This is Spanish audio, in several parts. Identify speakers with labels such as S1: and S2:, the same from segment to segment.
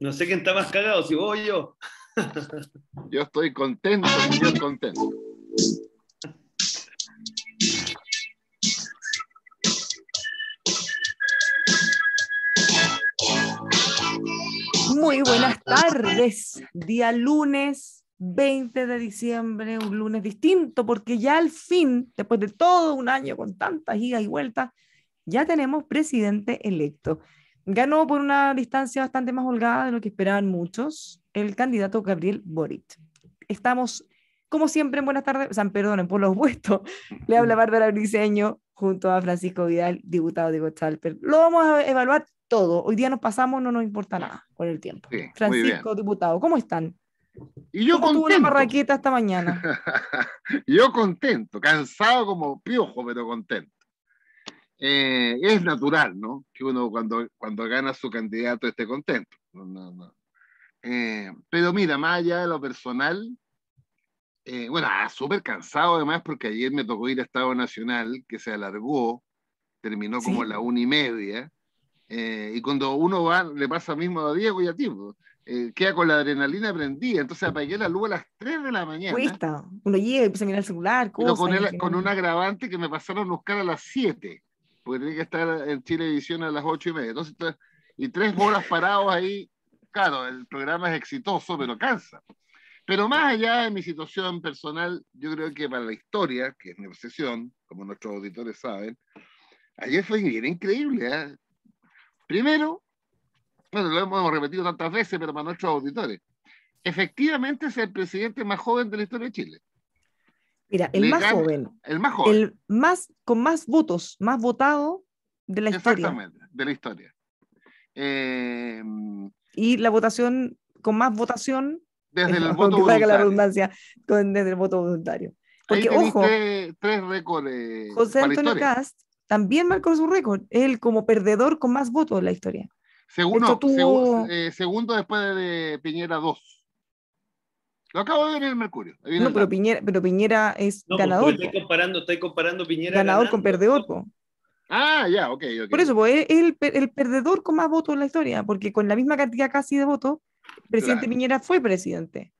S1: No sé quién está más cagado, si vos o yo.
S2: Yo estoy contento, yo contento.
S3: Muy buenas tardes. Día lunes 20 de diciembre, un lunes distinto, porque ya al fin, después de todo un año con tantas idas y vueltas, ya tenemos presidente electo. Ganó por una distancia bastante más holgada de lo que esperaban muchos el candidato Gabriel Boric. Estamos, como siempre, en buenas tardes, San perdón, por los puestos. Le habla Bárbara Briceño junto a Francisco Vidal, diputado de Gochalper. Lo vamos a evaluar todo. Hoy día nos pasamos, no nos importa nada por el tiempo. Francisco, diputado, ¿cómo están?
S2: Y yo
S3: ¿Cómo
S2: contento.
S3: una marraqueta esta mañana?
S2: yo contento, cansado como piojo, pero contento. Eh, es natural, ¿no? Que uno cuando, cuando gana su candidato esté contento. No, no, no. Eh, pero mira, más allá de lo personal, eh, bueno, ah, súper cansado además porque ayer me tocó ir a Estado Nacional, que se alargó, terminó como
S3: Sí.
S2: la una y media, eh, y cuando uno va, le pasa mismo a Diego y a ti, eh, queda con la adrenalina prendida, entonces apagué la luz a las 3 de la mañana.
S3: Cuesta. Uno llega y empieza a mirar el celular,
S2: Pero
S3: cosas.
S2: con, el- con un agravante que me pasaron a buscar a las 7, porque tenía que estar en Chilevisión a las 8 y media. Entonces, y tres horas parados ahí, claro, el programa es exitoso, pero cansa. Pero más allá de mi situación personal, yo creo que para la historia, que es mi obsesión, como nuestros auditores saben, ayer fue increíble. ¿eh? Primero, bueno, lo hemos repetido tantas veces, pero para nuestros auditores, efectivamente es el presidente más joven de la historia de Chile.
S3: Mira, el más
S2: gana-
S3: joven,
S2: El más joven.
S3: el más, con más votos, más votado de la historia.
S2: Exactamente, de la historia. Eh,
S3: Y la votación, con más votación,
S2: desde el
S3: aunque
S2: voto
S3: valga la
S2: voluntario.
S3: redundancia, con, desde el voto voluntario. Porque, ojo,
S2: tres, tres récords eh,
S3: José Antonio. Cast también marcó su récord, él como perdedor con más votos en la historia.
S2: Segundo,
S3: tuvo-
S2: segu- eh, segundo después de Piñera 2. Lo acabo de ver en el Mercurio. Ahí viene
S3: No,
S2: el
S3: pero. Piñera, pero Piñera es
S1: No, pues,
S3: ganador,
S1: estoy comparando, estoy comparando Piñera.
S3: ganador con
S1: ganando.
S3: perdedor. po.
S2: Ah, ya, ok, ok.
S3: Por eso, pues, es el, el perdedor con más votos en la historia, porque con la misma cantidad casi de votos, el presidente
S2: Claro.
S3: Piñera fue presidente.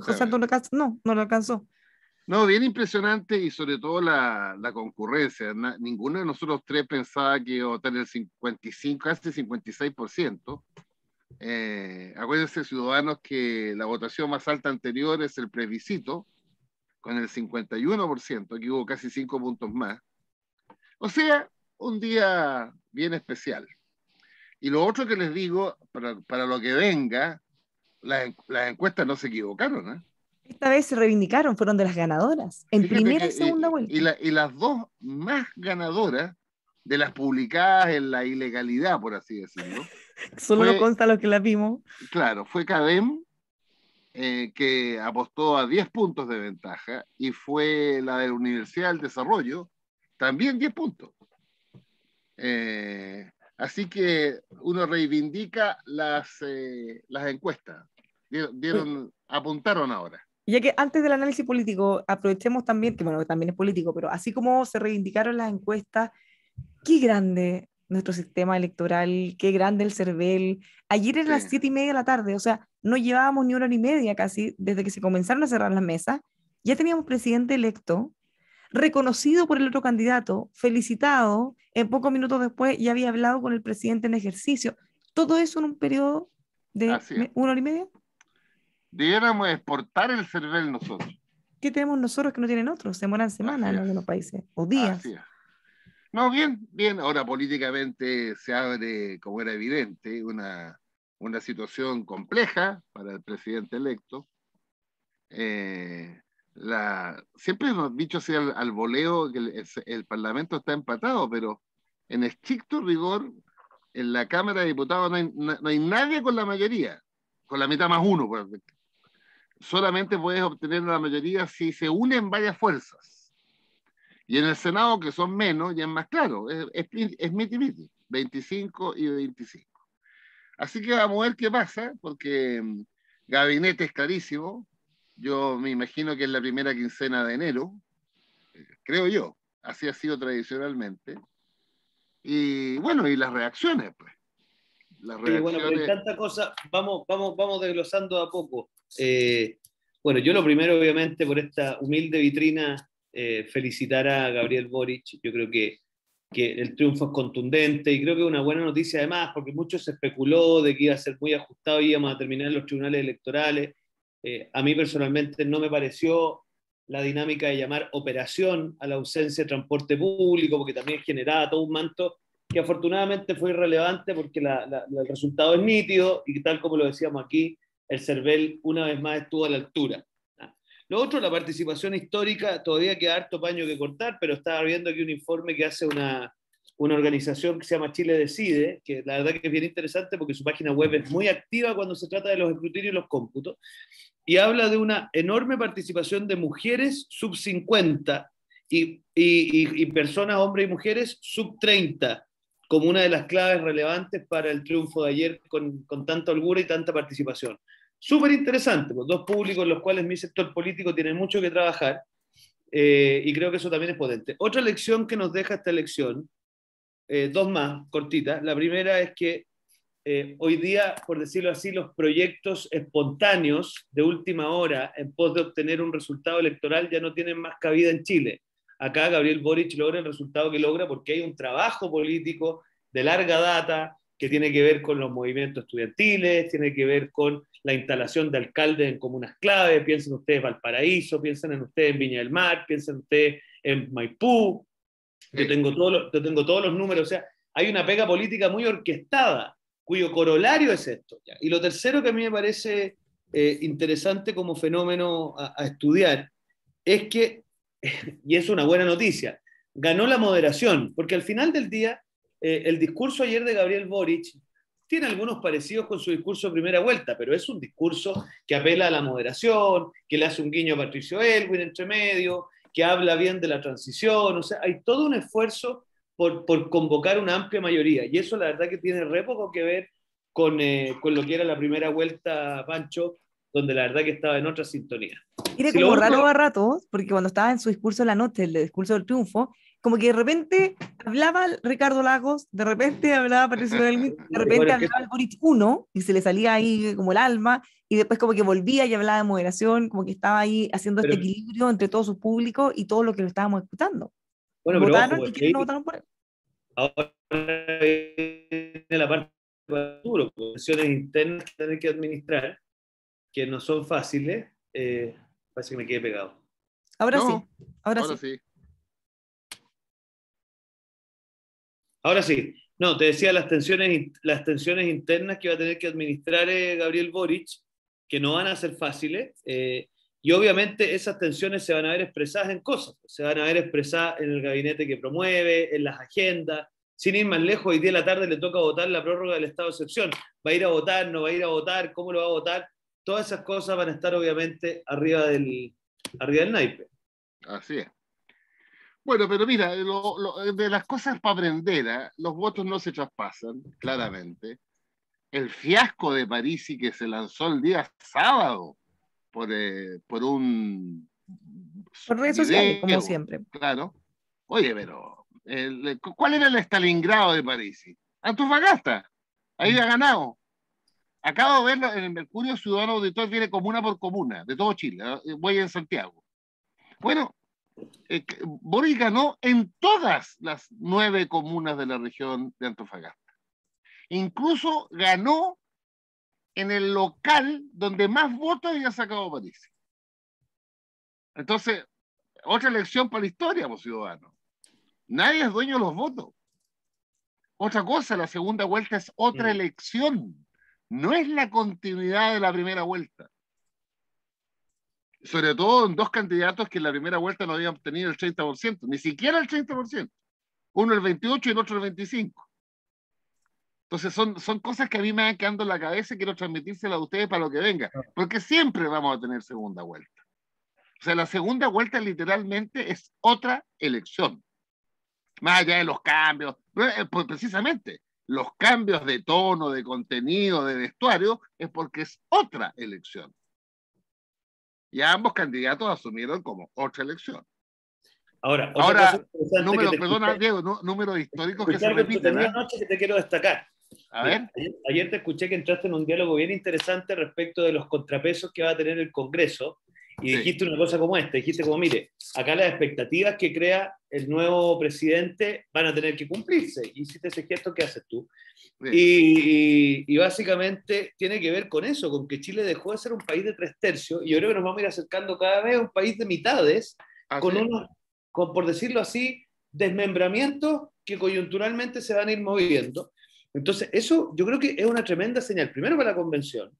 S3: José. Antonio Cast no, no lo alcanzó.
S2: No, bien impresionante y sobre todo la, la concurrencia. Na- ninguno de nosotros tres pensaba que iba a tener el 55, casi 56%. Eh, acuérdense, ciudadanos, que la votación más alta anterior es el plebiscito, con el 51%, aquí hubo casi 5 puntos más. O sea, un día bien especial. Y lo otro que les digo, para, para lo que venga, las, las encuestas no se equivocaron, ¿eh?
S3: Esta vez se reivindicaron, fueron de las ganadoras, en
S2: Fíjate
S3: primera y
S2: que,
S3: segunda
S2: y-
S3: vuelta.
S2: Y, la- y las dos más ganadoras de las publicadas en la ilegalidad, por así decirlo,
S3: Solo
S2: fue-
S3: nos consta los que las vimos.
S2: claro, fue Cadem, eh, que apostó a 10 puntos de ventaja, y fue la de la Universidad del Desarrollo, también 10 puntos. Eh, así que uno reivindica las, eh, las encuestas. Dieron, dieron- apuntaron ahora.
S3: Ya que antes del análisis político, aprovechemos también, que bueno, también es político, pero así como se reivindicaron las encuestas, qué grande nuestro sistema electoral, qué grande el CERVEL. Ayer eran las siete y media de la tarde, o sea, no llevábamos ni una hora y media casi desde que se comenzaron a cerrar las mesas. Ya teníamos presidente electo, reconocido por el otro candidato, felicitado, en pocos minutos después ya había hablado con el presidente en ejercicio. Todo eso en un periodo de una hora y media.
S2: Debiéramos exportar el CERVEL nosotros.
S3: ¿Qué tenemos nosotros que no tienen otros? Se demoran semanas en algunos países, o días.
S2: Así es. No, bien, bien. Ahora políticamente se abre, como era evidente, una, una situación compleja para el presidente electo. Eh, la, siempre hemos dicho así al, al voleo que el, Parlamento está empatado, pero en estricto rigor, en la Cámara de Diputados no hay, no hay nadie con la mayoría, con la mitad más uno. Solamente puedes obtener la mayoría si se unen varias fuerzas. Y en el Senado, que son menos, ya es más claro, es, es, es miti miti, 25 y 25. Así que vamos a ver qué pasa, porque mm, gabinete es clarísimo. Yo me imagino que es la primera quincena de enero, eh, creo yo, así ha sido tradicionalmente. Y bueno, y las reacciones, pues.
S1: Las reacciones... bueno, pero tanta cosa, vamos, vamos, vamos desglosando a poco. Eh, bueno, yo lo primero, obviamente, por esta humilde vitrina, eh, felicitar a Gabriel Boric. Yo creo que, que, el triunfo es contundente y creo que es una buena noticia además, porque mucho se especuló de que iba a ser muy ajustado y íbamos a terminar en los tribunales electorales. Eh, a mí personalmente no me pareció la dinámica de llamar operación a la ausencia de transporte público, porque también generaba todo un manto que afortunadamente fue irrelevante porque el resultado es nítido y tal como lo decíamos aquí, el CERVEL una vez más estuvo a la altura. Lo otro, la participación histórica, todavía queda harto paño que cortar, pero estaba viendo aquí un informe que hace una, una organización que se llama Chile Decide, que la verdad que es bien interesante porque su página web es muy activa cuando se trata de los escrutinios y los cómputos, y habla de una enorme participación de mujeres sub 50 y, y, y personas, hombres y mujeres, sub 30, como una de las claves relevantes para el triunfo de ayer con, con tanta holgura y tanta participación. Súper interesante, pues, dos públicos en los cuales mi sector político tiene mucho que trabajar eh, y creo que eso también es potente. Otra lección que nos deja esta elección, eh, dos más cortitas. La primera es que eh, hoy día, por decirlo así, los proyectos espontáneos de última hora en pos de obtener un resultado electoral ya no tienen más cabida en Chile. Acá Gabriel Boric logra el resultado que logra porque hay un trabajo político de larga data que tiene que ver con los movimientos estudiantiles, tiene que ver con la instalación de alcaldes en comunas clave, piensen ustedes Valparaíso, piensen en ustedes en Viña del Mar, piensen ustedes en Maipú, yo tengo, todos los, yo tengo todos los números, o sea, hay una pega política muy orquestada cuyo corolario es esto. Y lo tercero que a mí me parece eh, interesante como fenómeno a, estudiar es que, y es una buena noticia, ganó la moderación, porque al final del día, eh, el discurso ayer de Gabriel Boric tiene algunos parecidos con su discurso de primera vuelta, pero es un discurso que apela a la moderación, que le hace un guiño a Patricio Elwin entre medio, que habla bien de la transición, o sea, hay todo un esfuerzo por, por, convocar una amplia mayoría. Y eso la verdad que tiene re poco que ver con, eh, con, lo que era la primera vuelta, Pancho, donde la verdad que estaba en otra sintonía.
S3: Mire como raro a ratos, porque cuando estaba en su discurso de la noche, el discurso del triunfo, como que de repente hablaba Ricardo Lagos, de repente hablaba Patricio Delmi, de repente hablaba el Boric 1 y se le salía ahí como el alma, y después como que volvía y hablaba de moderación, como que estaba ahí haciendo este equilibrio entre todo su público y todo lo que lo estábamos escuchando. Bueno, ¿Votaron y quiénes no votaron por él?
S1: Ahora viene la parte duro, cuestiones internas que tienen que administrar, que no son fáciles, eh, parece que me quede pegado.
S3: Ahora sí, ahora, sí.
S1: Ahora sí. No, te decía las tensiones, las tensiones internas que va a tener que administrar eh, Gabriel Boric, que no van a ser fáciles. Eh, y obviamente esas tensiones se van a ver expresadas en cosas, se van a ver expresadas en el gabinete que promueve, en las agendas. Sin ir más lejos, hoy día de la tarde le toca votar la prórroga del estado de excepción. ¿Va a ir a votar? ¿No va a ir a votar? ¿Cómo lo va a votar? Todas esas cosas van a estar obviamente arriba del, arriba del naipe.
S2: Así es. Bueno, pero mira, de las cosas para aprender, ¿eh? los votos no se traspasan, claramente. El fiasco de París y que se lanzó el día sábado, por, eh, por un...
S3: Por redes sociales, como siempre.
S2: Claro. Oye, pero ¿cuál era el Stalingrado de París? Antofagasta. Ahí ha ganado. Acabo de verlo en el Mercurio Ciudadano Auditor, viene comuna por comuna, de todo Chile. Voy en Santiago. Bueno, eh, Boris ganó en todas las nueve comunas de la región de Antofagasta. Incluso ganó en el local donde más votos había sacado París. Entonces, otra elección para la historia, pues, ciudadanos. Nadie es dueño de los votos. Otra cosa, la segunda vuelta es otra mm. elección. No es la continuidad de la primera vuelta. Sobre todo en dos candidatos que en la primera vuelta no habían obtenido el 30%, ni siquiera el 30%. Uno el 28 y el otro el 25%. Entonces son, son cosas que a mí me van quedando en la cabeza y quiero transmitírselas a ustedes para lo que venga, porque siempre vamos a tener segunda vuelta. O sea, la segunda vuelta literalmente es otra elección. Más allá de los cambios, eh, pues precisamente los cambios de tono, de contenido, de vestuario, es porque es otra elección. Y ambos candidatos asumieron como otra elección. Ahora, Ahora número, perdona, Diego, números históricos que se repiten.
S1: ¿eh? noche que te quiero destacar. A ver. Ayer, te escuché que entraste en un diálogo bien interesante respecto de los contrapesos que va a tener el Congreso y dijiste una cosa como esta, dijiste como, mire, acá las expectativas que crea el nuevo presidente van a tener que cumplirse. Y hiciste ese gesto, ¿qué haces tú? Y, y, básicamente tiene que ver con eso, con que Chile dejó de ser un país de tres tercios y yo creo que nos vamos a ir acercando cada vez a un país de mitades, con unos, con, por decirlo así, desmembramientos que coyunturalmente se van a ir moviendo. Entonces, eso yo creo que es una tremenda señal, primero para la convención,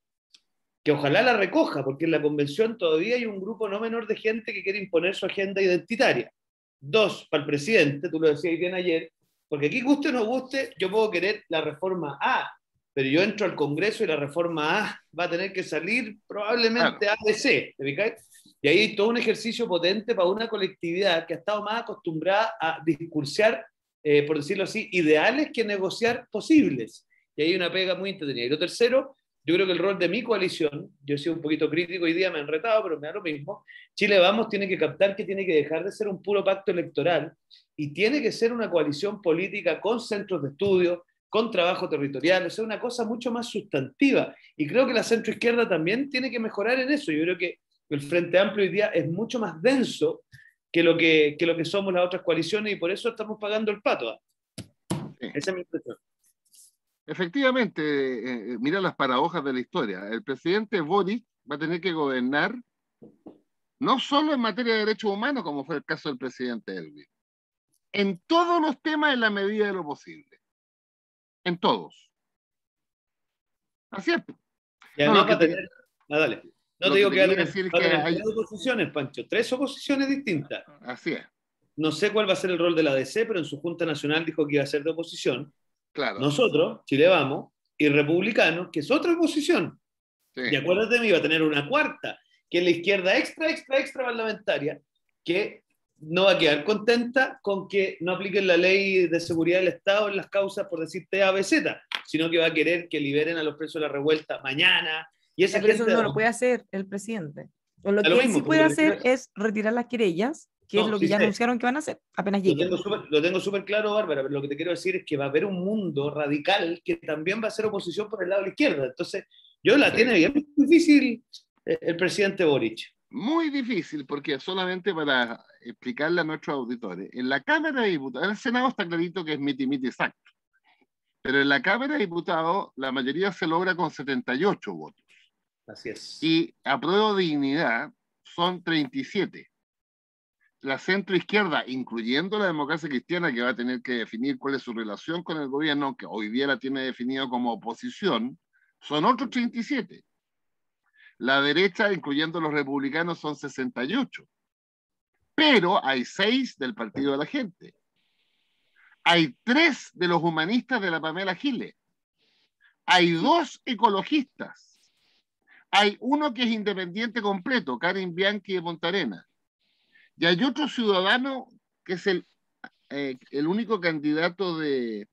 S1: que ojalá la recoja, porque en la convención todavía hay un grupo no menor de gente que quiere imponer su agenda identitaria. Dos, para el presidente, tú lo decías bien ayer, porque aquí guste o no guste, yo puedo querer la reforma A, pero yo entro al Congreso y la reforma A va a tener que salir probablemente A de C, Y ahí hay todo un ejercicio potente para una colectividad que ha estado más acostumbrada a discursear eh, por decirlo así, ideales que negociar posibles. Y hay una pega muy entretenida. Y lo tercero, yo creo que el rol de mi coalición, yo he sido un poquito crítico hoy día, me han retado, pero me da lo mismo. Chile Vamos tiene que captar que tiene que dejar de ser un puro pacto electoral y tiene que ser una coalición política con centros de estudio, con trabajo territorial, o sea, una cosa mucho más sustantiva. Y creo que la centroizquierda también tiene que mejorar en eso. Yo creo que el Frente Amplio hoy día es mucho más denso que lo que, lo que somos las otras coaliciones y por eso estamos pagando el pato. Esa es mi impresión.
S2: Efectivamente, eh, eh, mira las paradojas de la historia. El presidente Boris va a tener que gobernar no solo en materia de derechos humanos, como fue el caso del presidente Elvis, en todos los temas en la medida de lo posible. En todos. Así es.
S1: Y además no, tener... ah, dale. No te digo que, decir que hay tres oposiciones, Pancho, tres oposiciones distintas.
S2: Así es.
S1: No sé cuál va a ser el rol de la DC, pero en su Junta Nacional dijo que iba a ser de oposición.
S2: Claro.
S1: Nosotros, Chile Vamos, y Republicanos, que es otra oposición. Sí. Y acuérdate de mí, va a tener una cuarta, que es la izquierda extra, extra, extra parlamentaria, que no va a quedar contenta con que no apliquen la ley de seguridad del Estado en las causas por decirte A, B, Z, sino que va a querer que liberen a los presos de la revuelta mañana, y esa
S3: eso no lo puede hacer el presidente. O lo que sí puede hacer es retirar las querellas, que es lo que ya anunciaron que van a hacer, apenas lleguen.
S1: Lo tengo súper claro, Bárbara, pero lo que te quiero decir es que va a haber un mundo radical que también va a ser oposición por el lado de la izquierda. Entonces, yo la tiene bien difícil eh, el presidente Boric.
S2: Muy difícil, porque solamente para explicarle a nuestros auditores, en la Cámara de Diputados, en el Senado está clarito que es miti miti exacto, pero en la Cámara de Diputados la mayoría se logra con 78 votos.
S1: Así es.
S2: Y apruebo dignidad son 37. La centro izquierda, incluyendo la democracia cristiana, que va a tener que definir cuál es su relación con el gobierno, que hoy día la tiene definido como oposición, son otros 37. La derecha, incluyendo los republicanos, son 68. Pero hay seis del Partido de la Gente. Hay tres de los humanistas de la Pamela Giles. Hay dos ecologistas hay uno que es independiente completo, Karin Bianchi de Montarena. Y hay otro ciudadano que es el, eh, el único candidato de,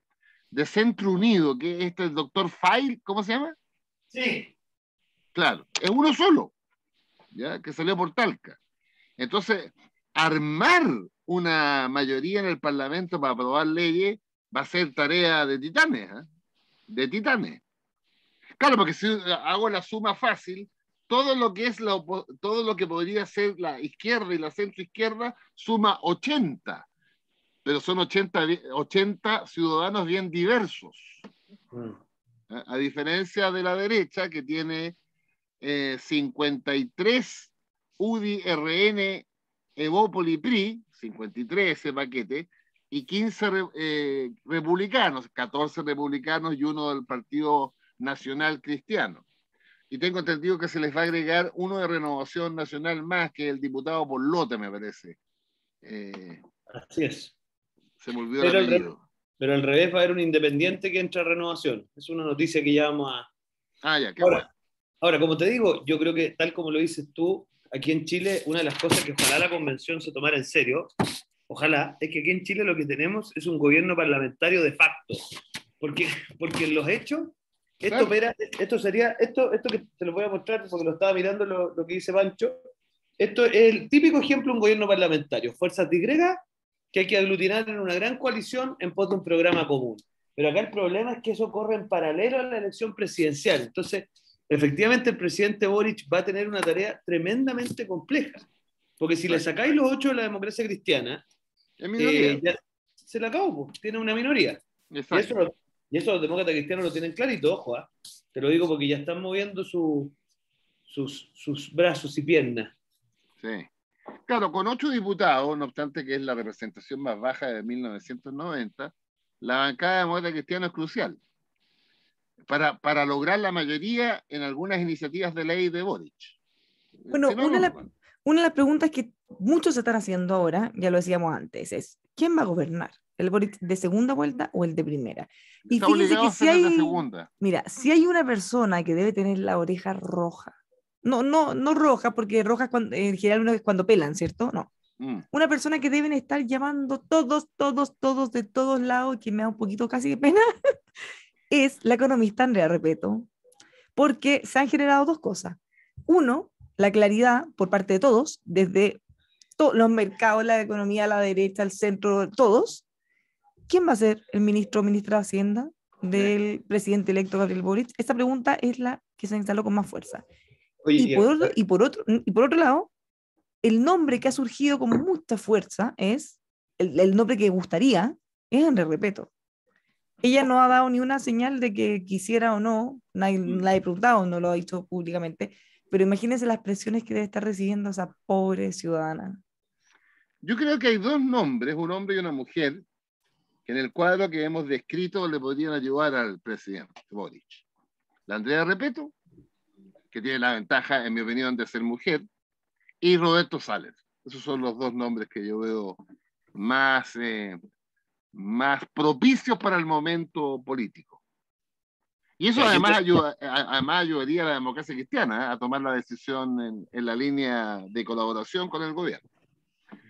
S2: de, Centro Unido, que es este, el doctor Fail, ¿cómo se llama?
S1: Sí.
S2: Claro, es uno solo, ¿ya? que salió por Talca. Entonces, armar una mayoría en el Parlamento para aprobar leyes va a ser tarea de titanes, ¿eh? de titanes. Claro, porque si hago la suma fácil, todo lo que es todo lo que podría ser la izquierda y la centro izquierda suma 80, pero son 80, 80 ciudadanos bien diversos. Mm. A diferencia de la derecha, que tiene 53 eh, UDI, RN, Evópoli, PRI, 53 ese paquete, y 15 eh, republicanos, 14 republicanos y uno del Partido Nacional Cristiano. Y tengo entendido que se les va a agregar uno de Renovación Nacional más, que el diputado Lote, me parece.
S1: Eh, Así es.
S2: Se me olvidó pero, el
S1: pero al revés va a haber un independiente que entra a Renovación. Es una noticia que ya vamos a...
S2: Ah, ya, qué
S1: ahora,
S2: bueno.
S1: Ahora, como te digo, yo creo que tal como lo dices tú, aquí en Chile, una de las cosas que ojalá la convención se tomara en serio, ojalá, es que aquí en Chile lo que tenemos es un gobierno parlamentario de facto. Porque, porque en los hechos esto, esto sería, esto, esto que te lo voy a mostrar porque lo estaba mirando lo, que dice Pancho, esto es el típico ejemplo de un gobierno parlamentario, fuerzas de Y que hay que aglutinar en una gran coalición en pos de un programa común. Pero acá el problema es que eso corre en paralelo a la elección presidencial. Entonces, efectivamente, el presidente Boric va a tener una tarea tremendamente compleja. Porque si le sacáis los ocho de la democracia cristiana, eh, se la acabó, tiene una minoría. Y eso, y eso, los demócratas cristianos lo tienen clarito, ojo, ¿ah? te lo digo porque ya están moviendo sus, sus brazos y piernas.
S2: Sí. Claro, con ocho diputados, no obstante que es la representación más baja de 1990, la bancada de Demócrata Cristiano es crucial para, para, lograr la mayoría en algunas iniciativas de ley de Boric.
S3: Bueno, una, de las preguntas que muchos se están haciendo ahora, ya lo decíamos antes, es ¿quién va a gobernar? ¿El Boric de segunda vuelta o el de primera?
S2: Y fíjense que si hay,
S3: mira, si hay una persona que debe tener la oreja roja no, no, no roja, porque rojas cuando, en general uno es cuando pelan, ¿cierto? No. Mm. Una persona que deben estar llamando todos, todos, todos de todos lados, que me da un poquito casi de pena, es la economista Andrea Repeto, porque se han generado dos cosas. Uno, la claridad por parte de todos, desde todos los mercados, la economía, la derecha, el centro, todos. ¿Quién va a ser el ministro o ministra de Hacienda del presidente electo Gabriel Boric? Esta pregunta es la que se instaló con más fuerza y, por otro, y, por otro, y por otro lado, el nombre que ha surgido con mucha fuerza es, el, el nombre que gustaría, es André Repeto. Ella no ha dado ni una señal de que quisiera o no, nadie mm. la ha preguntado, no lo ha dicho públicamente, pero imagínense las presiones que debe estar recibiendo esa pobre ciudadana.
S2: Yo creo que hay dos nombres, un hombre y una mujer, que en el cuadro que hemos descrito le podrían ayudar al presidente Boric. La Andrea Repeto que tiene la ventaja, en mi opinión, de ser mujer, y Roberto Sales. Esos son los dos nombres que yo veo más, eh, más propicios para el momento político. Y eso además, ayuda, además ayudaría a la democracia cristiana ¿eh? a tomar la decisión en, en, la línea de colaboración con el gobierno.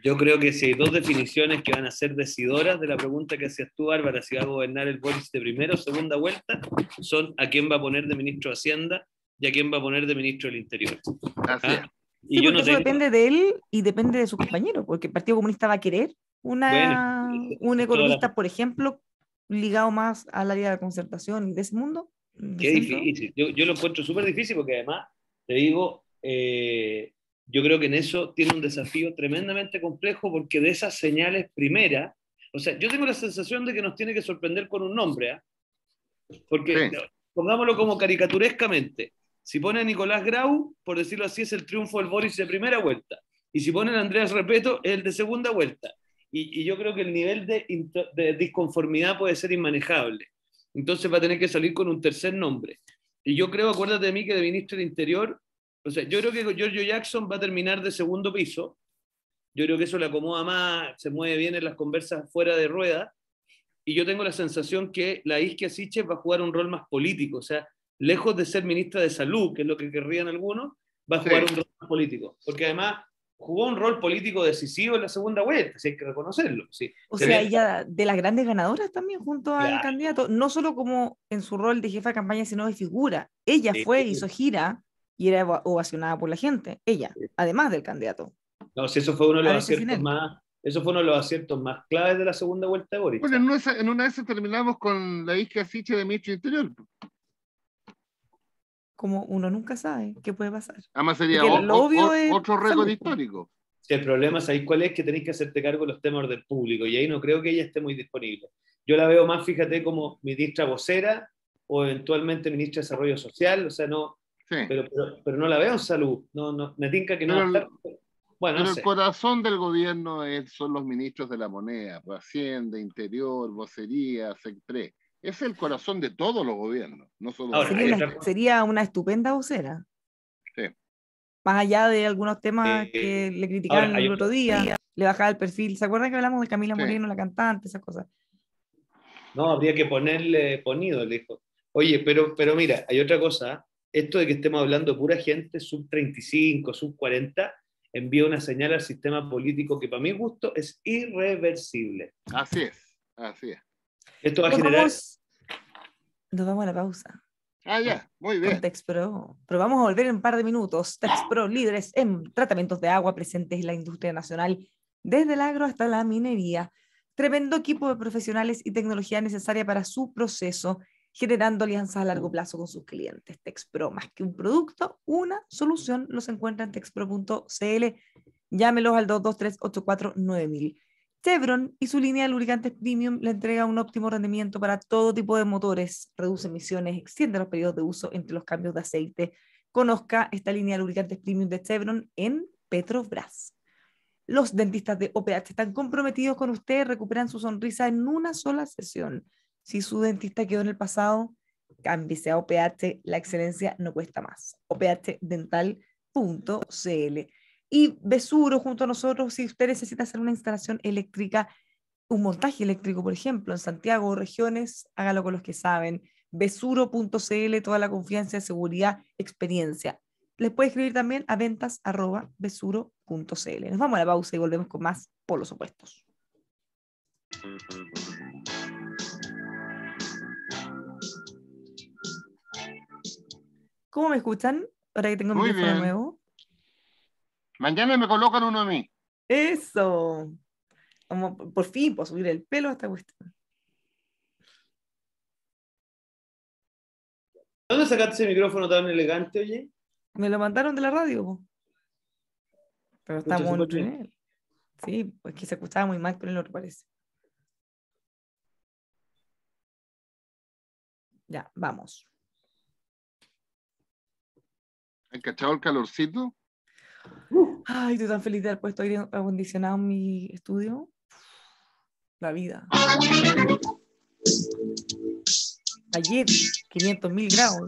S1: Yo creo que si hay dos definiciones que van a ser decidoras de la pregunta que hacías tú, Álvaro, si va a gobernar el Boris de primera o segunda vuelta, son a quién va a poner de ministro de Hacienda y a quién va a poner de ministro del Interior.
S3: ¿Ah? Y yo no eso depende de él y depende de su compañero, porque el Partido Comunista va a querer una, un economista, por ejemplo, ligado más al área de concertación y de ese mundo.
S1: Qué difícil. Yo, yo, lo encuentro súper difícil porque además, te digo, eh, yo creo que en eso tiene un desafío tremendamente complejo porque de esas señales primeras, o sea, yo tengo la sensación de que nos tiene que sorprender con un nombre, ¿ah? porque pongámoslo como caricaturescamente, si pone a Nicolás Grau, por decirlo así, es el triunfo del Boris de primera vuelta. Y si ponen a Andreas Repeto, es el de segunda vuelta. Y, yo creo que el nivel de, de, disconformidad puede ser inmanejable. Entonces va a tener que salir con un tercer nombre. Y yo creo, acuérdate de mí, que de ministro del Interior, o sea, yo creo que Giorgio Jackson va a terminar de segundo piso. Yo creo que eso le acomoda más, se mueve bien en las conversas fuera de rueda. Y yo tengo la sensación que la Isquia Siches va a jugar un rol más político. O sea, lejos de ser ministra de Salud, que es lo que querrían algunos, va a jugar un rol político. Porque además jugó un rol político decisivo en la segunda vuelta, si hay que reconocerlo. Sí.
S3: O sea, ella de las grandes ganadoras también junto al candidato, no solo como en su rol de jefa de campaña, sino de figura. Ella fue, hizo gira y era ovacionada por la gente, ella, además del candidato.
S1: No, si eso fue uno de los aciertos más, eso fue uno de los aciertos más claves de la segunda vuelta de Boris.
S2: Bueno, en una, en una vez terminamos con la hija Siche de ministro Interior
S3: como uno nunca sabe qué puede pasar.
S2: Además sería otro récord histórico.
S1: el problema, ¿sabéis cuál es? Que tenéis que hacerte cargo de los temas del público y ahí no creo que ella esté muy disponible. Yo la veo más, fíjate, como ministra vocera o eventualmente ministra de Desarrollo Social, o sea, no, pero, pero, no la veo en salud, no, no, me tinca que no va a estar...
S2: Bueno, pero el corazón del gobierno es, son los ministros de la moneda, pues, Hacienda, Interior, Vocería, SECPRE es el corazón de todos los gobiernos, no solo
S3: sería, una, estupenda vocera. Sí. Más allá de algunos temas que le criticaron el otro día, le bajaba el perfil. ¿Se acuerdan que hablamos de Camila Moreno, la cantante, esas cosas?
S1: No, habría que ponerle ponido, le dijo. Oye, pero, pero mira, hay otra cosa. Esto de que estemos hablando de pura gente sub 35, sub 40, envía una señal al sistema político que para mi gusto es irreversible.
S2: Así es, así es.
S1: Esto va a generar...
S3: Nos vamos a la pausa.
S2: Ah, ya, muy bien.
S3: Texpro. Pero vamos a volver en un par de minutos. Texpro, líderes en tratamientos de agua presentes en la industria nacional, desde el agro hasta la minería. Tremendo equipo de profesionales y tecnología necesaria para su proceso, generando alianzas a largo plazo con sus clientes. Texpro, más que un producto, una solución, los encuentra en texpro.cl. Llámelos al 223-849000. Chevron y su línea de lubricantes premium le entrega un óptimo rendimiento para todo tipo de motores, reduce emisiones, extiende los periodos de uso entre los cambios de aceite. Conozca esta línea de lubricantes premium de Chevron en Petrobras. Los dentistas de OPH están comprometidos con usted, recuperan su sonrisa en una sola sesión. Si su dentista quedó en el pasado, cámbiese a OPH, la excelencia no cuesta más. OPHdental.cl y Besuro junto a nosotros si usted necesita hacer una instalación eléctrica, un montaje eléctrico, por ejemplo, en Santiago o regiones, hágalo con los que saben. Besuro.cl, toda la confianza, seguridad, experiencia. Les puede escribir también a ventas arroba besuro.cl. Nos vamos a la pausa y volvemos con más polos opuestos. ¿Cómo me escuchan? Ahora que tengo mi teléfono nuevo.
S2: Mañana me colocan uno a mí.
S3: Eso. Como por fin, puedo subir el pelo a esta cuestión.
S1: ¿Dónde sacaste ese micrófono tan elegante, oye?
S3: Me lo mandaron de la radio. Pero estamos en él. Sí, pues que se escuchaba muy mal con el otro, parece. Ya, vamos.
S2: ¿Has cachado el calorcito?
S3: Ay, estoy tan feliz de haber puesto aire acondicionado en mi estudio. La vida. Ayer, 500 mil grados.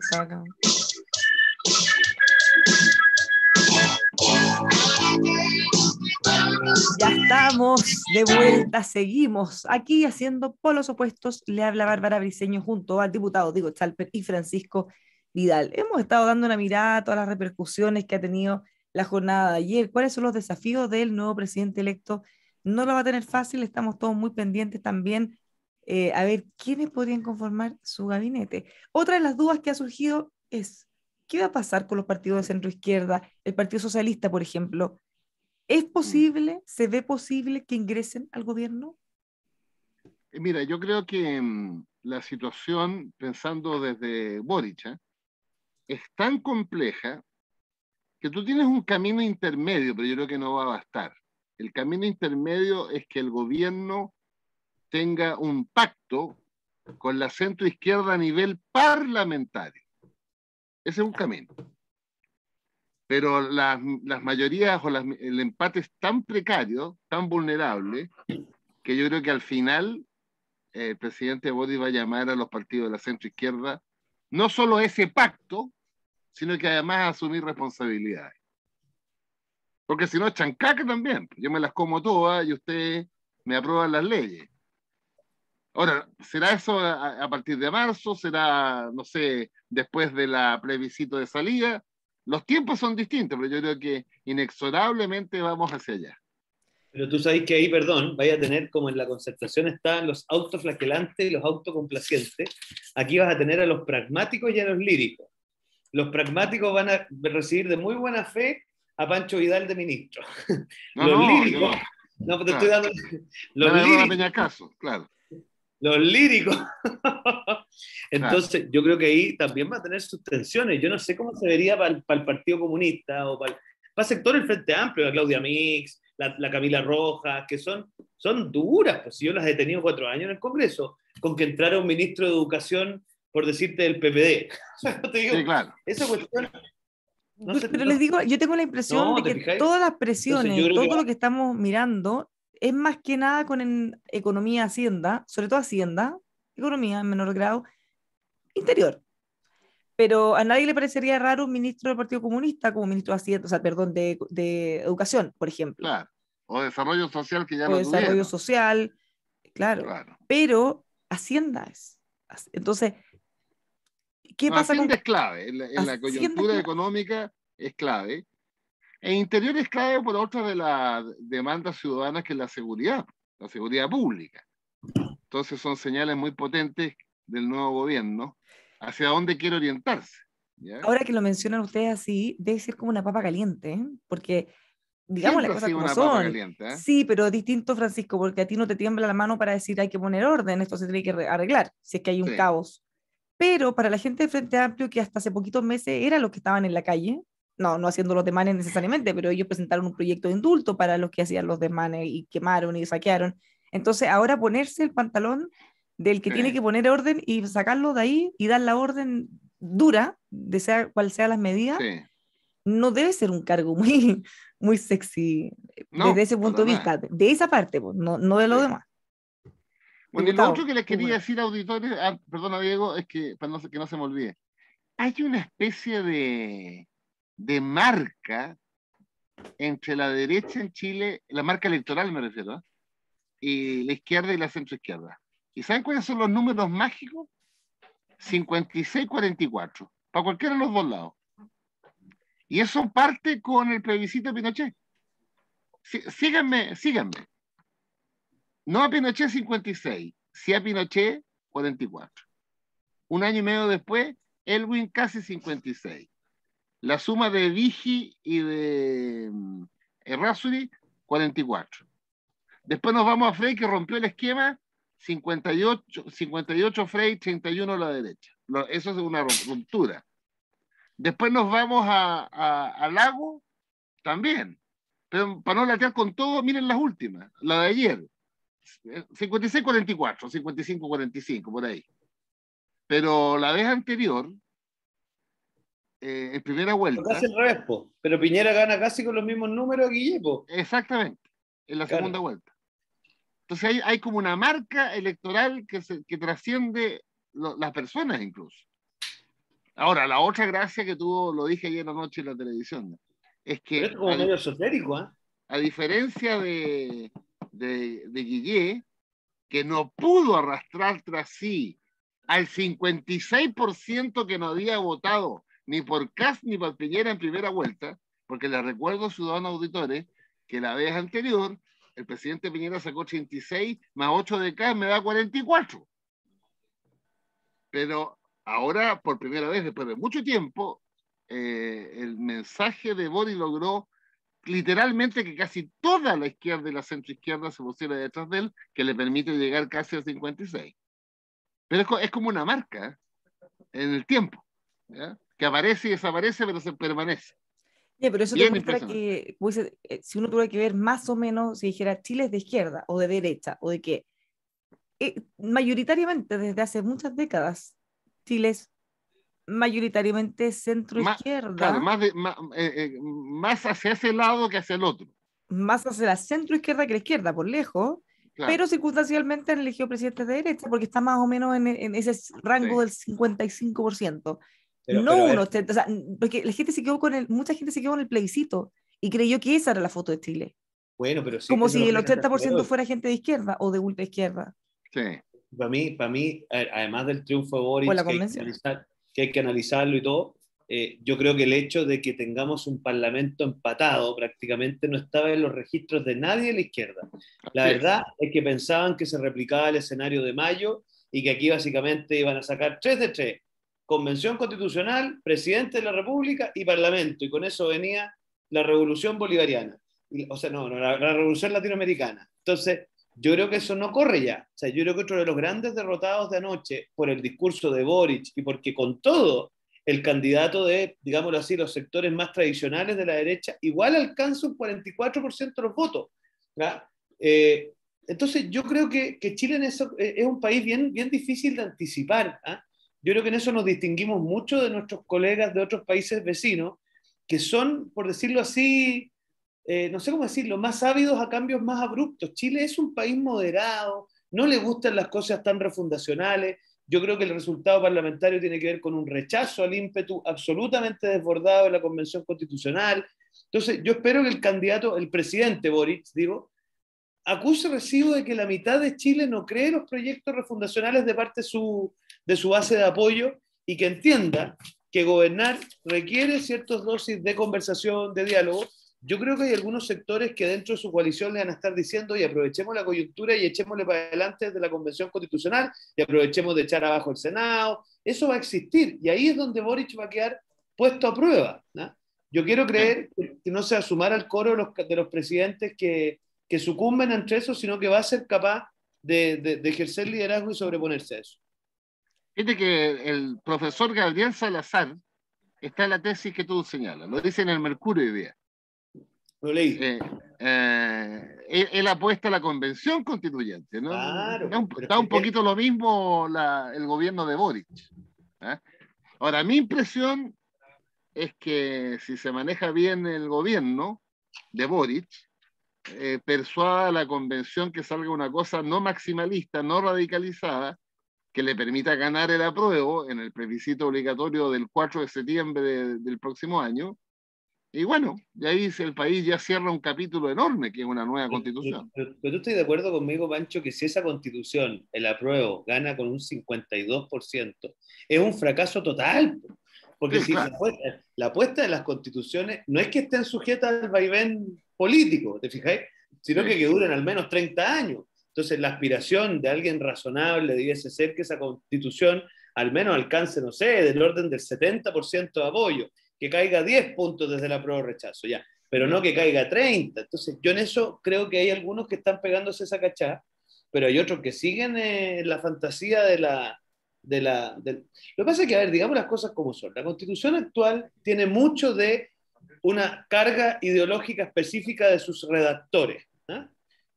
S3: Ya estamos de vuelta, seguimos aquí haciendo polos opuestos. Le habla Bárbara Briseño junto al diputado Diego Chalper y Francisco Vidal. Hemos estado dando una mirada a todas las repercusiones que ha tenido la jornada de ayer, cuáles son los desafíos del nuevo presidente electo. No lo va a tener fácil, estamos todos muy pendientes también eh, a ver quiénes podrían conformar su gabinete. Otra de las dudas que ha surgido es, ¿qué va a pasar con los partidos de centro izquierda, el Partido Socialista, por ejemplo? ¿Es mm. posible, se ve posible que ingresen al gobierno?
S2: Eh, mira, yo creo que mm, la situación, pensando desde Boric, ¿eh? es tan compleja que tú tienes un camino intermedio, pero yo creo que no va a bastar. El camino intermedio es que el gobierno tenga un pacto con la centro izquierda a nivel parlamentario. Ese es un camino. Pero las, mayorías o el empate es tan precario, tan vulnerable, que yo creo que al final eh, el presidente Bodi va a llamar a los partidos de la centro izquierda no solo ese pacto, sino que además asumir responsabilidades. Porque si no, chancaca también. Yo me las como todas y usted me aprueba las leyes. Ahora, ¿será eso a, partir de marzo? ¿Será, no sé, después de la plebiscito de salida? Los tiempos son distintos, pero yo creo que inexorablemente vamos hacia allá.
S1: Pero tú sabes que ahí, perdón, vaya a tener como en la concertación están los autoflagelantes y los autocomplacientes. Aquí vas a tener a los pragmáticos y a los líricos los pragmáticos van a recibir de muy buena fe a Pancho Vidal de ministro. los líricos. No, te estoy dando.
S2: Los líricos. claro.
S1: Los líricos. Entonces, yo creo que ahí también va a tener sus tensiones. Yo no sé cómo se vería para el, Partido Comunista o para el, sector del Frente Amplio, la Claudia Mix, la, Camila Rojas, que son, son duras. Pues yo las he tenido cuatro años en el Congreso, con que entrara un ministro de Educación por decirte del PPD.
S2: sí, claro.
S1: Esa cuestión.
S3: pero les digo, yo tengo la impresión de que todas las presiones, todo lo que estamos mirando, es más que nada con economía, hacienda, sobre todo hacienda, economía en menor grado, interior. Pero a nadie le parecería raro un ministro del Partido Comunista como ministro de Hacienda, o sea, perdón, de, de Educación, por ejemplo.
S2: Claro. O Desarrollo Social, que ya
S3: o Desarrollo Social, claro. claro. Pero Hacienda es. Entonces,
S2: ¿Qué pasa con... es clave, en la, coyuntura económica es clave. E interior es clave por otra de las demandas ciudadanas que es la seguridad, la seguridad pública. Entonces son señales muy potentes del nuevo gobierno. hacia dónde quiere orientarse.
S3: Ahora que lo mencionan ustedes así, debe ser como una papa caliente, ¿eh? porque digamos las cosas como son. ¿eh? Sí, pero distinto, Francisco, porque a ti no te tiembla la mano para decir hay que poner orden, esto se tiene que arreglar, si es que hay un caos. Pero para la gente de Frente Amplio, que hasta hace poquitos meses era los que estaban en la calle, no, no haciendo los demanes necesariamente, pero ellos presentaron un proyecto de indulto para los que hacían los demanes y quemaron y saquearon. Entonces, ahora ponerse el pantalón del que tiene que poner orden y sacarlo de ahí y dar la orden dura, de sea cual sea las medidas, no debe ser un cargo muy, muy sexy desde ese punto de vista, de esa parte, pues, no, no de lo demás.
S2: Bueno, y lo otro que les quería decir, auditores, ah, perdona Diego, es que para no, que no se me olvide, hay una especie de, de marca entre la derecha en Chile, la marca electoral me refiero, ¿eh? y la izquierda y la centroizquierda. ¿Y saben cuáles son los números mágicos? 56-44, para cualquiera de los dos lados. Y eso parte con el plebiscito de Pinochet. síganme, síganme. No a Pinochet 56, sí a Pinochet 44. Un año y medio después, Elwin casi 56. La suma de Vigi y de mm, Errázuri, 44. Después nos vamos a Frey, que rompió el esquema, 58, 58 Frey, 31 a la derecha. Eso es una ruptura. Después nos vamos a, Lago, también. Pero para no latear con todo, miren las últimas, la de ayer. 56-44, 55-45, por ahí. Pero la vez anterior, eh, en primera vuelta.
S1: Casi el revés, pero Piñera gana casi con los mismos números que Guillermo.
S2: Exactamente, en la segunda vuelta. Entonces hay, hay, como una marca electoral que, se, que trasciende las personas incluso. Ahora, la otra gracia que tuvo, lo dije ayer anoche en la televisión, es que...
S1: es como medio esotérico, ¿eh?
S2: A diferencia de, de, de que no pudo arrastrar tras sí al 56% que no había votado ni por Cas ni por Piñera en primera vuelta, porque les recuerdo, ciudadanos auditores, que la vez anterior el presidente Piñera sacó 86 más 8 de Cas me da 44. Pero ahora, por primera vez, después de mucho tiempo, eh, el mensaje de Bori logró literalmente que casi toda la izquierda y la centroizquierda se pusiera detrás de él, que le permite llegar casi a 56. Pero es, como una marca ¿eh? en el tiempo, que aparece y desaparece, pero se permanece.
S3: pero eso demuestra que pues, si uno tuviera que ver más o menos, si dijera Chile es de izquierda o de derecha, o de que eh, mayoritariamente desde hace muchas décadas, Chile es mayoritariamente centro-izquierda.
S2: Claro, más, eh, eh, más, hacia ese lado que hacia el otro.
S3: Más hacia la centro-izquierda que la izquierda, por lejos. Pero circunstancialmente han elegido presidentes de derecha porque está más o menos en, en ese rango del 55%. no uno, o sea, porque la gente se quedó con el, mucha gente se quedó con el plebiscito y creyó que esa era la foto de Chile.
S1: Bueno, pero sí,
S3: Como si el 80% fuera gente de izquierda o de ultra izquierda.
S2: Sí.
S1: Para mí, para mí, además del triunfo de Boris,
S3: la
S1: que hay que analizarlo y todo. Eh, yo creo que el hecho de que tengamos un parlamento empatado prácticamente no estaba en los registros de nadie de la izquierda. La verdad es que pensaban que se replicaba el escenario de mayo y que aquí básicamente iban a sacar tres de tres. Convención constitucional, presidente de la República y parlamento. Y con eso venía la revolución bolivariana. o sea, no, la, la revolución latinoamericana. Entonces, yo creo que eso no corre ya. O sea, yo creo que otro de los grandes derrotados de anoche por el discurso de Boric y porque con todo el candidato de, digámoslo así, los sectores más tradicionales de la derecha, igual alcanza un 44% de los votos. Eh, entonces, yo creo que, que Chile en eso, eh, es un país bien, bien difícil de anticipar. ¿ah? Yo creo que en eso nos distinguimos mucho de nuestros colegas de otros países vecinos, que son, por decirlo así, eh, no sé cómo decirlo, más ávidos a cambios más abruptos. Chile es un país moderado, no le gustan las cosas tan refundacionales. Yo creo que el resultado parlamentario tiene que ver con un rechazo al ímpetu absolutamente desbordado de la Convención Constitucional. Entonces, yo espero que el candidato, el presidente Boric, digo, acuse recibo de que la mitad de Chile no cree los proyectos refundacionales de parte su, de su base de apoyo y que entienda que gobernar requiere ciertas dosis de conversación, de diálogo, yo creo que hay algunos sectores que dentro de su coalición le van a estar diciendo y aprovechemos la coyuntura y echémosle para adelante desde la Convención Constitucional y aprovechemos de echar abajo el Senado. Eso va a existir y ahí es donde Boric va a quedar puesto a prueba. Yo quiero creer que no se va a sumar al coro de los, de los presidentes que, que, sucumben entre eso, sino que va a ser capaz de, de, ejercer liderazgo y sobreponerse a eso.
S2: Fíjate que el profesor Gabriel Salazar está en la tesis que tú señalas, lo dice en el Mercurio hoy día.
S1: Lo leí.
S2: Eh, eh, él, apuesta a la convención constituyente, ¿no?
S1: Claro,
S2: está un, poquito lo mismo el gobierno de Boric. ¿eh? Ahora, mi impresión es que si se maneja bien el gobierno de Boric, persuada a la convención que salga una cosa no maximalista, no radicalizada, que le permita ganar el apruebo en el plebiscito obligatorio del 4 de septiembre del próximo año, y bueno, y ahí el país ya cierra un capítulo enorme, que es una nueva constitución.
S1: Pero, tú estás de acuerdo conmigo, Pancho, que si esa constitución, el apruebo, gana con un 52%, es un fracaso total. Porque si la, apuesta, de las constituciones no es que estén sujetas al vaivén político, ¿te fijáis? Sino que, que duren al menos 30 años. Entonces, la aspiración de alguien razonable debiese ser que esa constitución al menos alcance, no sé, del orden del 70% de apoyo que caiga 10 puntos desde la prueba rechazo, ya, pero no que caiga 30. Entonces, yo en eso creo que hay algunos que están pegándose esa cachada, pero hay otros que siguen eh, la fantasía de la... De la Lo que pasa es que, a ver, digamos las cosas como son. La constitución actual tiene mucho de una carga ideológica específica de sus redactores. ¿ah?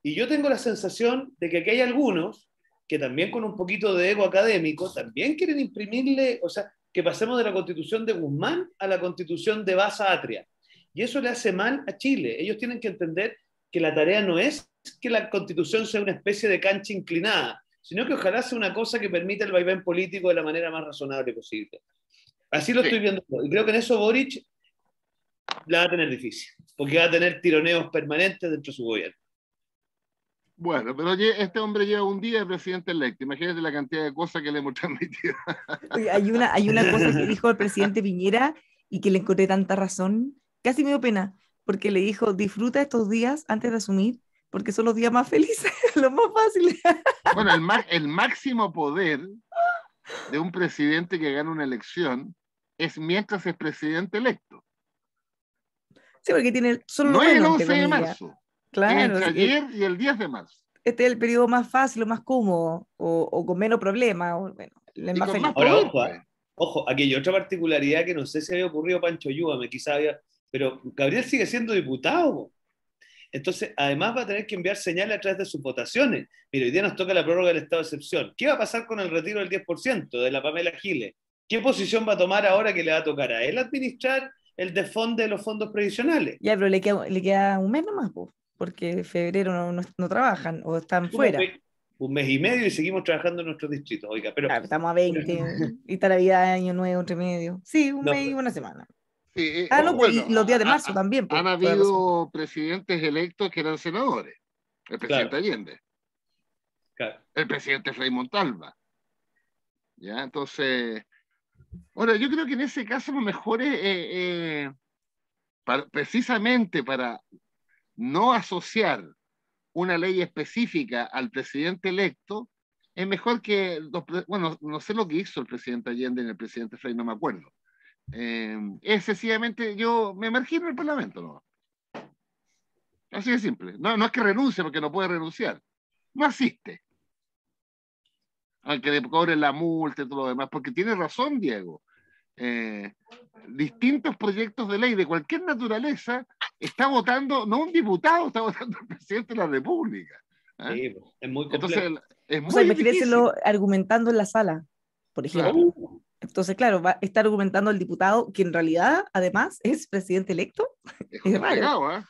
S1: Y yo tengo la sensación de que aquí hay algunos que también con un poquito de ego académico también quieren imprimirle, o sea, que pasemos de la constitución de Guzmán a la constitución de Baza Atria. Y eso le hace mal a Chile. Ellos tienen que entender que la tarea no es que la constitución sea una especie de cancha inclinada, sino que ojalá sea una cosa que permita el vaivén político de la manera más razonable posible. Así lo estoy viendo. Y creo que en eso Boric la va a tener difícil, porque va a tener tironeos permanentes dentro de su gobierno.
S2: Bueno, pero este hombre lleva un día de presidente electo. Imagínate la cantidad de cosas que le hemos transmitido.
S3: hay, una, hay una cosa que dijo el presidente Piñera y que le encontré tanta razón. Casi me dio pena, porque le dijo, disfruta estos días antes de asumir, porque son los días más felices, los más fáciles.
S2: bueno, el, el máximo poder de un presidente que gana una elección es mientras es presidente electo.
S3: Sí, porque tiene
S2: solo no es el 11 de marzo. Claro. Entre ayer y el 10 de marzo.
S3: Este es el periodo más fácil o más cómodo o, con menos problemas. bueno, el más feliz.
S1: ojo, ah, ojo, aquí hay otra particularidad que no sé si había ocurrido Pancho me quizá había, pero Gabriel sigue siendo diputado. Entonces, además va a tener que enviar señales a través de sus votaciones. Mira, hoy día nos toca la prórroga del estado de excepción. ¿Qué va a pasar con el retiro del 10% de la Pamela Giles? ¿Qué posición va a tomar ahora que le va a tocar a él administrar el desfonde de los fondos previsionales?
S3: Ya, pero le queda, le queda un mes nomás, pues porque en febrero no, no, trabajan o están fuera.
S1: un mes y medio y seguimos trabajando en nuestros distritos, oiga, pero...
S3: estamos a 20 y está la vida de año nuevo entre medio. Sí, un mes y una semana.
S2: Sí, ah,
S3: no, y los días de marzo también.
S2: Pues, han habido presidentes electos que eran senadores. El presidente Allende. El presidente Frei Montalva. ¿Ya? Entonces, bueno, yo creo que en ese caso lo mejor es, eh, eh, precisamente para no asociar una ley específica al presidente electo, es mejor que, bueno, no sé lo que hizo el presidente Allende en el presidente Frey, no me acuerdo. Eh, es sencillamente, yo me en el Parlamento, ¿no? Así de simple. No, no es que renuncie porque no puede renunciar. No asiste. Aunque le cobren la multa y todo lo demás, porque tiene razón, Diego. Eh, distintos proyectos de ley de cualquier naturaleza está votando, no un diputado, está votando el presidente de la República.
S1: ¿ah? Sí, es muy
S3: Entonces, es muy o argumentando en la sala, por ejemplo. Entonces, claro, va a estar argumentando el diputado, que en realidad, además, es presidente electo.
S2: Es, fregado, ¿eh?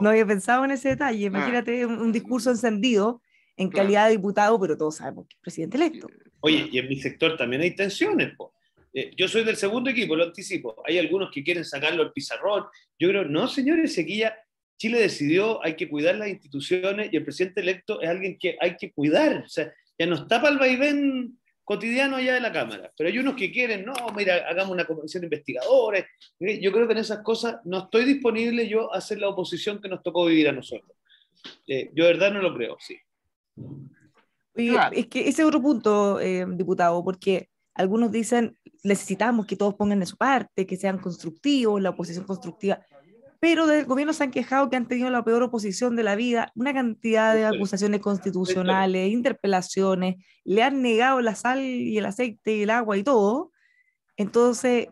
S3: No había pensado en ese detalle. Ah. Imagínate un, discurso encendido en calidad de diputado, pero todos sabemos que es presidente electo.
S1: Oye, y en mi sector también hay tensiones, po. Eh, yo soy del segundo equipo, lo anticipo. Hay algunos que quieren sacarlo al pizarrón. Yo creo, no, señores, aquí ya Chile decidió, hay que cuidar las instituciones y el presidente electo es alguien que hay que cuidar. O sea, ya nos tapa el vaivén cotidiano allá de la Cámara. Pero hay unos que quieren, no, mira, hagamos una comisión de investigadores. Yo creo que en esas cosas no estoy disponible yo a hacer la oposición que nos tocó vivir a nosotros. Eh, yo de verdad no lo creo, sí.
S3: Es que ese es otro punto, eh, diputado, porque algunos dicen necesitamos que todos pongan de su parte, que sean constructivos, la oposición constructiva pero del gobierno se han quejado que han tenido la peor oposición de la vida, una cantidad de acusaciones constitucionales, interpelaciones, le han negado la sal y el aceite y el agua y todo. Entonces,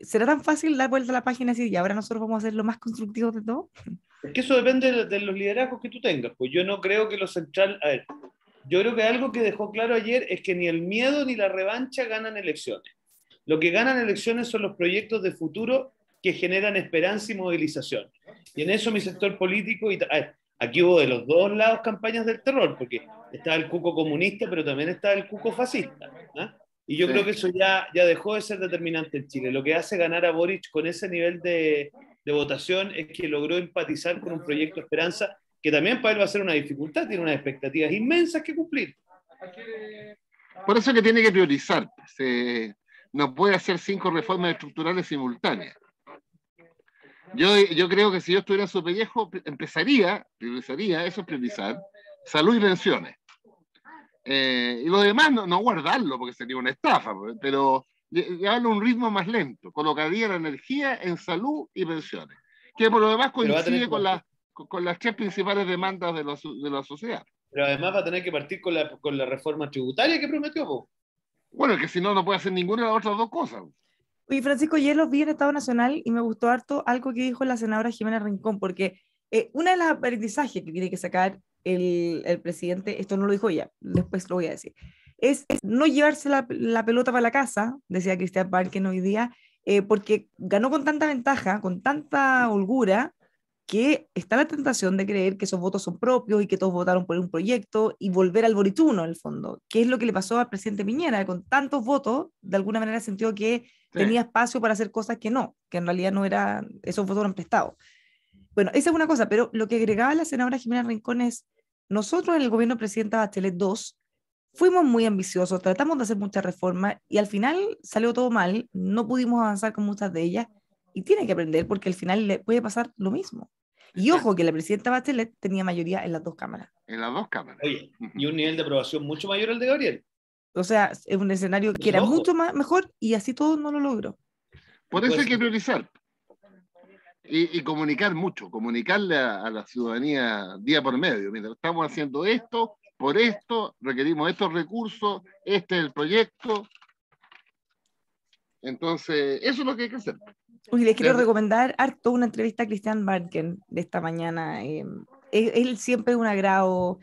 S3: ¿será tan fácil dar vuelta a la página y decir, y ahora nosotros vamos a ser lo más constructivos de todo?
S1: Es que eso depende de, los liderazgos que tú tengas. Pues yo no creo que lo central, a ver, yo creo que algo que dejó claro ayer es que ni el miedo ni la revancha ganan elecciones. Lo que ganan elecciones son los proyectos de futuro que generan esperanza y movilización. Y en eso mi sector político, y aquí hubo de los dos lados campañas del terror, porque estaba el cuco comunista, pero también estaba el cuco fascista. ¿ah? Y yo creo que eso ya, ya dejó de ser determinante en Chile. Lo que hace ganar a Boric con ese nivel de, de votación es que logró empatizar con un proyecto de esperanza que también para él va a ser una dificultad, tiene unas expectativas inmensas que cumplir.
S2: Por eso que tiene que priorizar. Se, no puede hacer cinco reformas estructurales simultáneas. Yo, yo creo que si yo estuviera en su pellejo, empezaría, priorizaría, eso es priorizar, salud y pensiones. Eh, y lo demás no, no, guardarlo, porque sería una estafa, pues, pero llevarlo a un ritmo más lento. Colocaría la energía en salud y pensiones, que por lo demás coincide con, la, con, las tres principales demandas de, los, de la sociedad.
S1: Pero además va a tener que partir con la, con la reforma tributaria que prometió.
S2: Bueno, que si no, no puede hacer ninguna de las otras dos cosas.
S3: Oye, Francisco, ayer los vi en Estado Nacional y me gustó harto algo que dijo la senadora Jimena Rincón, porque eh, una de las aprendizajes que tiene que sacar el, el, presidente, esto no lo dijo ella, después lo voy a decir, es, no llevarse la, la, pelota para la casa, decía Cristian Barken hoy día, eh, porque ganó con tanta ventaja, con tanta holgura, que está la tentación de creer que esos votos son propios y que todos votaron por un proyecto y volver al borituno, en el fondo, que es lo que le pasó al presidente Piñera, con tantos votos, de alguna manera sintió que tenía espacio para hacer cosas que no, que en realidad no era, esos votos eran prestados. Bueno, esa es una cosa, pero lo que agregaba la senadora Jimena Rincón es, nosotros en el gobierno presidenta Bachelet II fuimos muy ambiciosos, tratamos de hacer muchas reformas y al final salió todo mal, no pudimos avanzar con muchas de ellas y tiene que aprender porque al final le puede pasar lo mismo. Y ojo que la presidenta Bachelet tenía mayoría en las dos cámaras.
S2: En las dos cámaras.
S1: Oye, y un nivel de aprobación mucho mayor al de Gabriel.
S3: O sea, es un escenario que era mucho más, mejor y así todo no lo logró.
S2: Por eso hay que priorizar. Y, comunicar mucho, comunicarle a, la ciudadanía día por medio. Mientras estamos haciendo esto, por esto, requerimos estos recursos, este es el proyecto. Entonces, eso es lo que hay que hacer.
S3: Uy, les quiero recomendar harto una entrevista a Cristian Barken de esta mañana. Eh, él, siempre es un agrado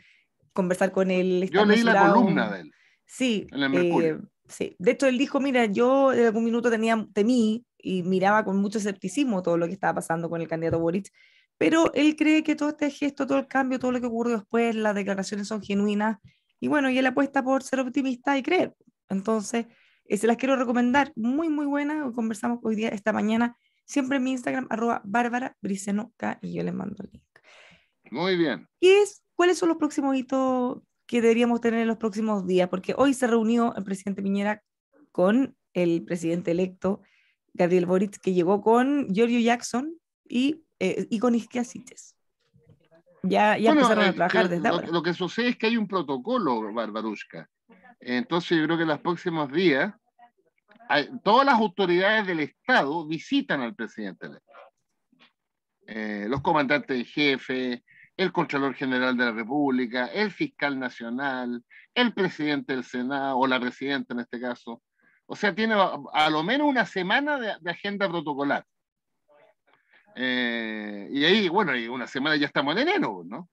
S3: conversar con él.
S2: Yo leí la columna de él.
S3: Sí, eh, sí. De hecho, él dijo, mira, yo en algún minuto tenía, temí y miraba con mucho escepticismo todo lo que estaba pasando con el candidato Boric, pero él cree que todo este gesto, todo el cambio, todo lo que ocurrió después, las declaraciones son genuinas, y bueno, y él apuesta por ser optimista y creer. Entonces, eh, se las quiero recomendar, muy, muy buena, conversamos hoy día, esta mañana, siempre en mi Instagram, arroba bárbara y yo les mando el link.
S2: Muy bien.
S3: ¿Qué es, ¿Cuáles son los próximos hitos que deberíamos tener en los próximos días, porque hoy se reunió el presidente Piñera con el presidente electo Gabriel Boric, que llegó con Giorgio Jackson y, eh, y con Isquia Ya, ya empezaron a eh, trabajar desde
S2: lo,
S3: ahora.
S2: Lo que sucede es que hay un protocolo, Barbarushka. Entonces yo creo que en los próximos días todas las autoridades del Estado visitan al presidente electo. Eh, los comandantes de jefe, el Contralor General de la República, el Fiscal Nacional, el presidente del Senado, o la presidenta en este caso. O sea, tiene a, lo menos una semana de, agenda protocolar. Eh, y ahí, bueno, y una semana ya estamos en enero, ¿no?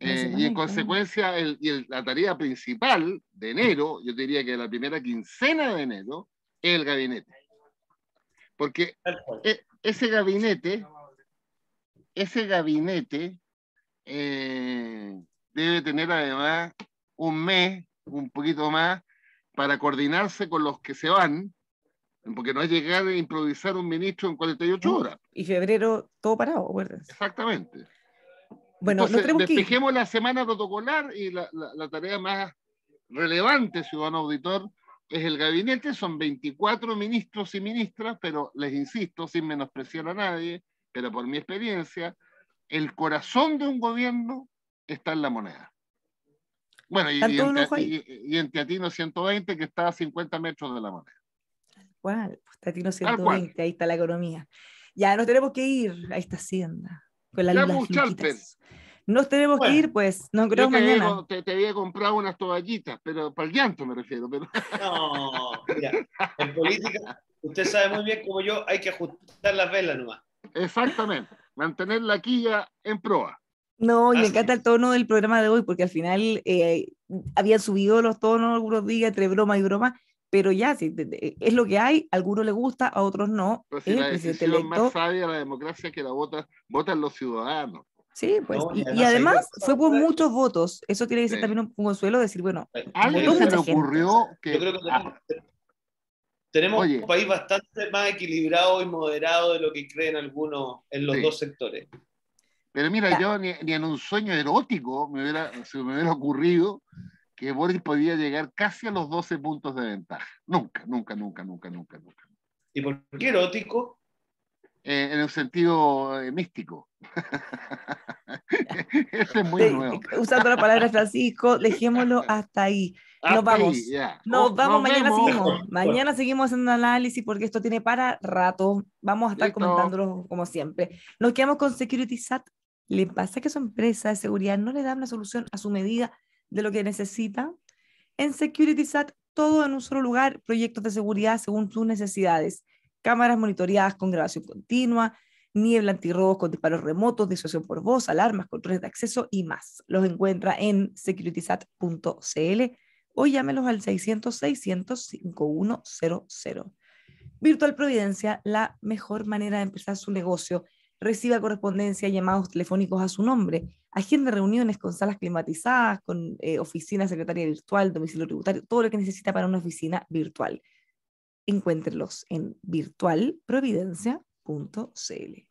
S2: Eh, y en consecuencia, y la tarea principal de enero, yo diría que la primera quincena de enero, es el gabinete. Porque e, ese gabinete ese gabinete eh, debe tener además un mes, un poquito más, para coordinarse con los que se van, porque no es llegar a improvisar un ministro en 48 horas.
S3: Y febrero todo parado, acuérdense.
S2: Exactamente. Bueno, Entonces, despejemos la semana protocolar y la, la, tarea más relevante, ciudadano auditor, es el gabinete, son 24 ministros y ministras, pero les insisto, sin menospreciar a nadie, pero por mi experiencia, el corazón de un gobierno está en la moneda. Bueno, y, en, Teatino 120, que está a 50 metros de la moneda.
S3: ¿Cuál? Pues Teatino 120, ahí está la economía. Ya, nos tenemos que ir a esta hacienda. Con la nos tenemos que ir, pues. Nos creo mañana.
S2: Te, te, había comprado unas toallitas, pero para el llanto me refiero. Pero...
S1: No, mira, en política, usted sabe muy bien como yo, hay que ajustar las velas nomás.
S2: Exactamente, mantener la quilla en proa.
S3: No, y me encanta el tono del programa de hoy, porque al final eh, habían subido los tonos algunos días entre broma y broma, pero ya, es lo que hay, a algunos les gusta, a otros no.
S2: Pero si la decisión más sabia de la democracia que la votan, votan los ciudadanos.
S3: Sí, pues, y, además fue por muchos votos. Eso tiene que ser también un, consuelo, decir, bueno,
S2: alguien se le ocurrió que... Yo creo que
S1: tenemos, un país bastante más equilibrado y moderado de lo que creen algunos en los dos sectores.
S2: Pero mira, yo ni, en un sueño erótico me hubiera, se me hubiera ocurrido que Boris podía llegar casi a los 12 puntos de ventaja. Nunca, nunca, nunca, nunca, nunca, nunca.
S1: ¿Y por qué erótico?
S2: Eh, en el sentido eh, místico. Ese es muy nuevo.
S3: Usando la palabra Francisco, dejémoslo hasta ahí. nos vamos. nos vamos, mañana seguimos. Mañana seguimos haciendo análisis porque esto tiene para rato. Vamos a estar comentándolo como siempre. Nos quedamos con SecuritySat. ¿Le pasa que su empresa de seguridad no le da una solución a su medida de lo que necesita? En SecuritySat, todo en un solo lugar, proyectos de seguridad según sus necesidades cámaras monitoreadas con grabación continua, niebla antirrobos con disparos remotos, disuasión por voz, alarmas, controles de acceso y más. Los encuentra en securitysat.cl o llámelos al 600-600-5100. Virtual Providencia, la mejor manera de empezar su negocio. Reciba correspondencia, llamados telefónicos a su nombre, agenda reuniones con salas climatizadas, con eh, oficina secretaria virtual, domicilio tributario, todo lo que necesita para una oficina virtual encuéntrenlos en virtualprovidencia.cl.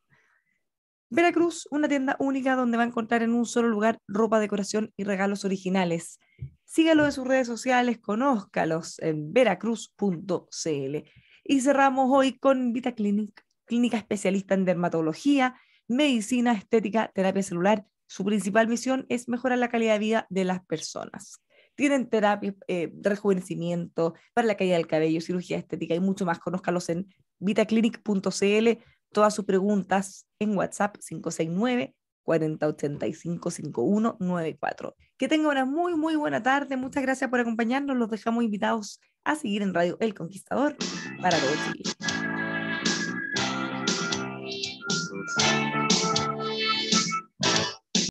S3: Veracruz, una tienda única donde va a encontrar en un solo lugar ropa, decoración y regalos originales. Sígalo en sus redes sociales, conózcalos en veracruz.cl. Y cerramos hoy con Vita Clinic, clínica especialista en dermatología, medicina, estética, terapia celular. Su principal misión es mejorar la calidad de vida de las personas. Tienen terapia eh, rejuvenecimiento, para la caída del cabello, cirugía estética y mucho más. Conózcalos en vitaclinic.cl. Todas sus preguntas en WhatsApp 569 4085 5194. Que tengan una muy, muy buena tarde. Muchas gracias por acompañarnos. Los dejamos invitados a seguir en Radio El Conquistador para todo Chile. Thanks.